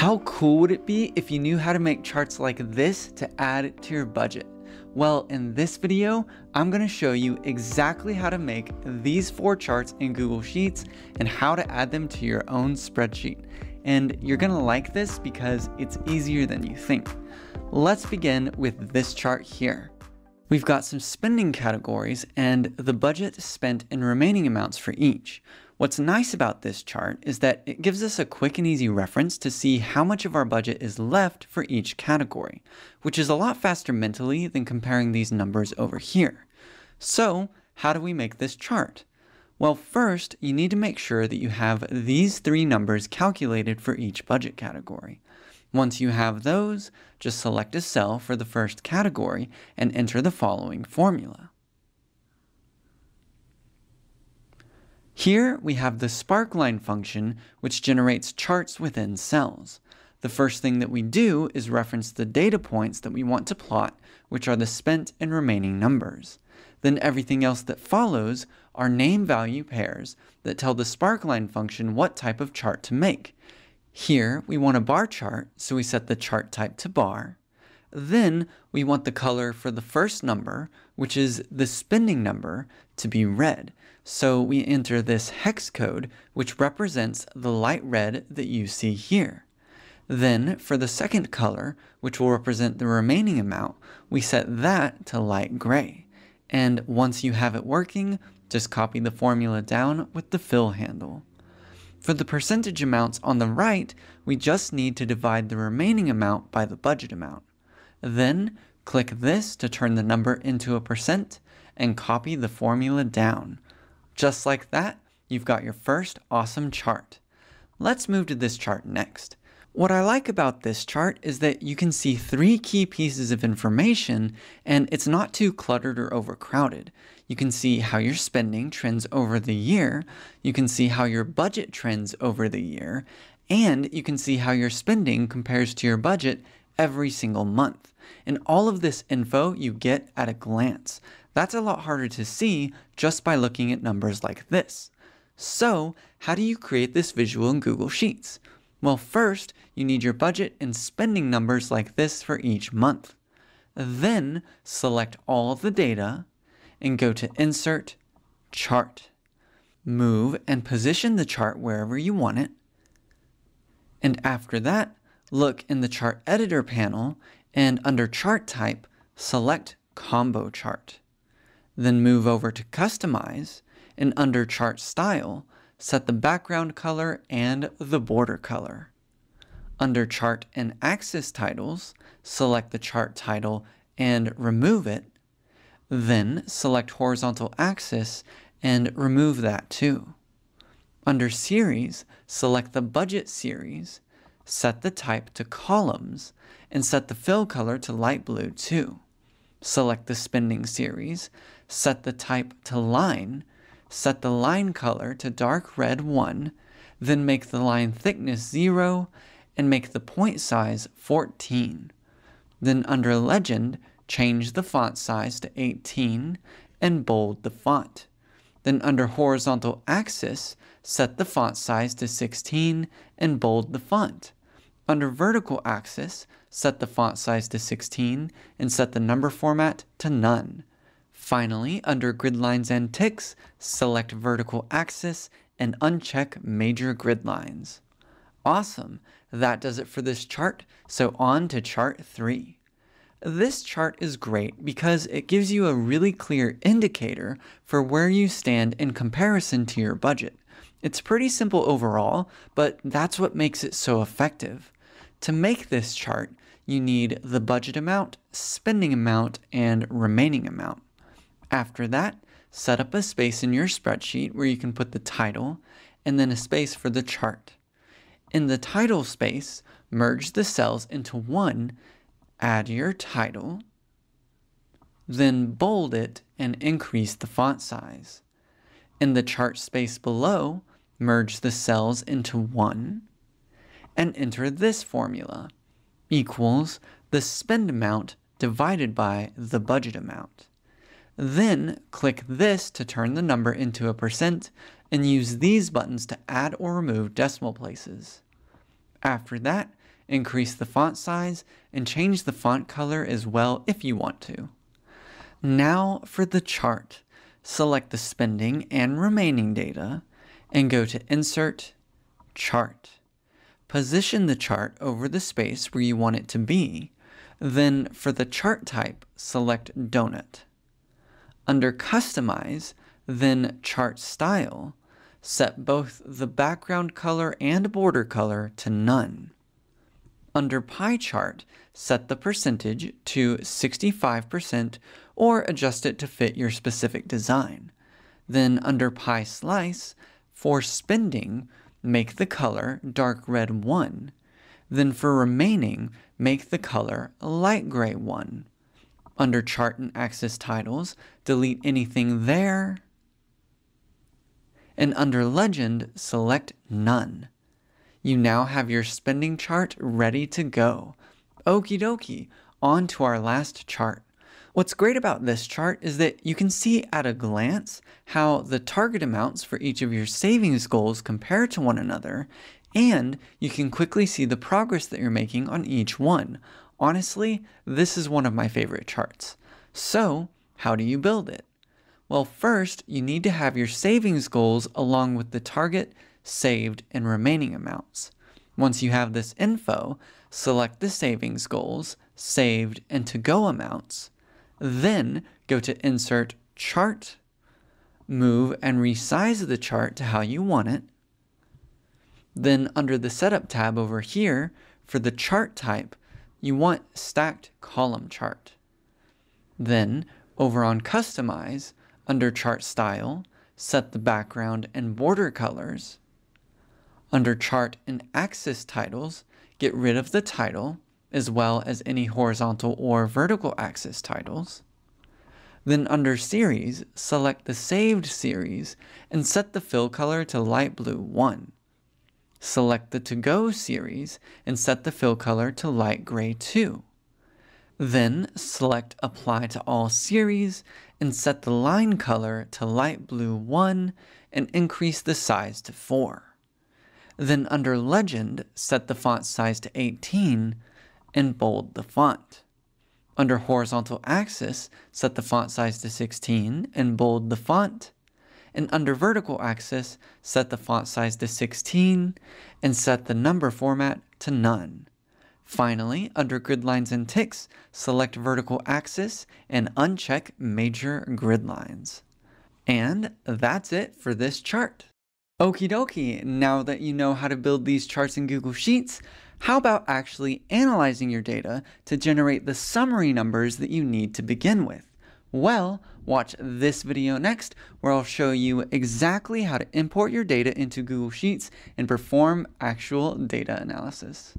How cool would it be if you knew how to make charts like this to add to your budget? Well, in this video, I'm going to show you exactly how to make these four charts in Google Sheets and how to add them to your own spreadsheet. And you're going to like this because it's easier than you think. Let's begin with this chart here. We've got some spending categories and the budget spent and remaining amounts for each. What's nice about this chart is that it gives us a quick and easy reference to see how much of our budget is left for each category, which is a lot faster mentally than comparing these numbers over here. So, how do we make this chart? Well, first, you need to make sure that you have these three numbers calculated for each budget category. Once you have those, just select a cell for the first category and enter the following formula. Here we have the sparkline function, which generates charts within cells. The first thing that we do is reference the data points that we want to plot, which are the spent and remaining numbers. Then everything else that follows are name value pairs that tell the sparkline function what type of chart to make. Here we want a bar chart, so we set the chart type to bar. Then we want the color for the first number, which is the spending number, to be red. So we enter this hex code, which represents the light red that you see here. Then for the second color, which will represent the remaining amount, we set that to light gray. And once you have it working, just copy the formula down with the fill handle. For the percentage amounts on the right, we just need to divide the remaining amount by the budget amount. Then click this to turn the number into a percent and copy the formula down. Just like that, you've got your first awesome chart. Let's move to this chart next. What I like about this chart is that you can see three key pieces of information and it's not too cluttered or overcrowded. You can see how your spending trends over the year, you can see how your budget trends over the year, and you can see how your spending compares to your budget every single month. And all of this info you get at a glance. That's a lot harder to see just by looking at numbers like this. So, how do you create this visual in Google Sheets? Well, first, you need your budget and spending numbers like this for each month. Then, select all of the data and go to Insert, Chart. Move and position the chart wherever you want it. And after that, look in the Chart Editor panel and under Chart Type, select Combo Chart. Then move over to Customize, and under Chart Style, set the background color and the border color. Under Chart and Axis titles, select the chart title and remove it. Then select Horizontal Axis and remove that too. Under Series, select the Budget Series, set the type to Columns, and set the fill color to light blue too. Select the Spending Series, set the type to line, set the line color to dark red 1, then make the line thickness 0, and make the point size 14. Then under Legend, change the font size to 18 and bold the font. Then under Horizontal Axis, set the font size to 16 and bold the font. Under Vertical Axis, set the font size to 16 and set the number format to none. Finally, under grid lines and ticks, select vertical axis and uncheck major grid lines. Awesome, that does it for this chart, so on to chart 3. This chart is great because it gives you a really clear indicator for where you stand in comparison to your budget. It's pretty simple overall, but that's what makes it so effective. To make this chart, you need the budget amount, spending amount, and remaining amount. After that, set up a space in your spreadsheet where you can put the title and then a space for the chart. In the title space, merge the cells into one, add your title, then bold it and increase the font size. In the chart space below, merge the cells into one, and enter this formula, equals the spend amount divided by the budget amount. Then click this to turn the number into a percent and use these buttons to add or remove decimal places. After that, increase the font size, and change the font color as well if you want to. Now for the chart. Select the spending and remaining data and go to Insert, Chart. Position the chart over the space where you want it to be. Then for the chart type, select Donut. Under Customize, then Chart Style, set both the background color and border color to none. Under Pie Chart, set the percentage to 65% or adjust it to fit your specific design. Then under Pie Slice, for spending, make the color dark red 1. Then for remaining, make the color light gray 1. Under Chart and Axis titles, delete anything there. And under Legend, select None. You now have your spending chart ready to go. Okie dokie, on to our last chart. What's great about this chart is that you can see at a glance how the target amounts for each of your savings goals compare to one another, and you can quickly see the progress that you're making on each one. Honestly, this is one of my favorite charts. So, how do you build it? Well, first, you need to have your savings goals along with the target, saved, and remaining amounts. Once you have this info, select the savings goals, saved, and to-go amounts. Then go to Insert Chart, move and resize the chart to how you want it. Then under the Setup tab over here, for the chart type, you want stacked column chart. Then, over on Customize, under Chart Style, set the background and border colors. Under Chart and Axis titles, get rid of the title, as well as any horizontal or vertical axis titles. Then under Series, select the saved series and set the fill color to light blue 1. Select the To-Go series and set the fill color to light gray 2. Then select Apply to All Series and set the line color to light blue 1 and increase the size to 4. Then under Legend, set the font size to 18 and bold the font. Under Horizontal Axis, set the font size to 16 and bold the font and under vertical axis, set the font size to 16 and set the number format to none. Finally, under grid lines and ticks, select vertical axis and uncheck major grid lines. And that's it for this chart. Okie dokie, now that you know how to build these charts in Google Sheets, how about actually analyzing your data to generate the summary numbers that you need to begin with? Well, watch this video next where I'll show you exactly how to import your data into Google Sheets and perform actual data analysis.